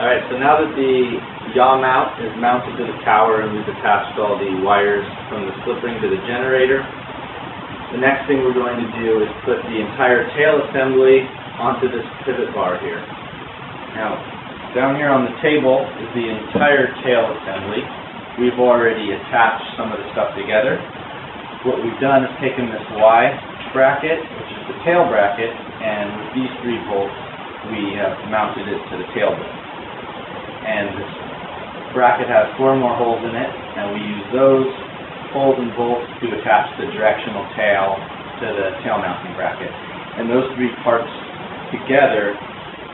Alright, so now that the yaw mount is mounted to the tower and we've attached all the wires from the slip ring to the generator, the next thing we're going to do is put the entire tail assembly onto this pivot bar here. Now, down here on the table is the entire tail assembly. We've already attached some of the stuff together. What we've done is taken this Y bracket, which is the tail bracket, and with these three bolts, we have mounted it to the tail bolt. And this bracket has four more holes in it, and we use those holes and bolts to attach the directional tail to the tail mounting bracket. And those three parts together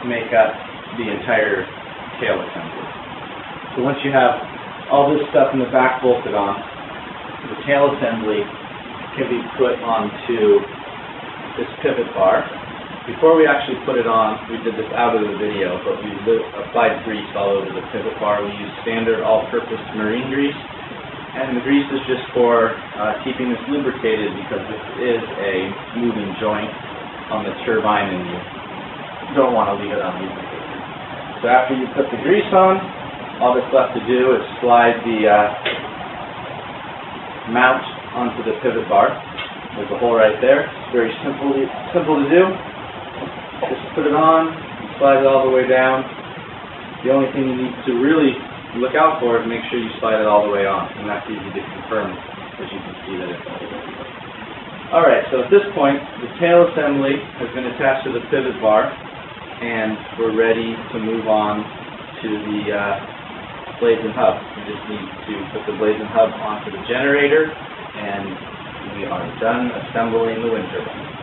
make up the entire tail assembly. So once you have all this stuff in the back bolted on, the tail assembly can be put onto this pivot bar. Before we actually put it on, we did this out of the video, but we applied grease all over the pivot bar. We used standard all-purpose marine grease, and the grease is just for uh, keeping this lubricated because this is a moving joint on the turbine and you don't want to leave it unlubricated. So after you put the grease on, all that's left to do is slide the uh, mount onto the pivot bar. There's a hole right there. It's very simple, simple to do. Just put it on, slide it all the way down. The only thing you need to really look out for is make sure you slide it all the way on, and that's easy to confirm, as you can see that it's all the way on. All right, so at this point, the tail assembly has been attached to the pivot bar, and we're ready to move on to the uh, blades and hub. We just need to put the blades and hub onto the generator, and we are done assembling the wind turbine.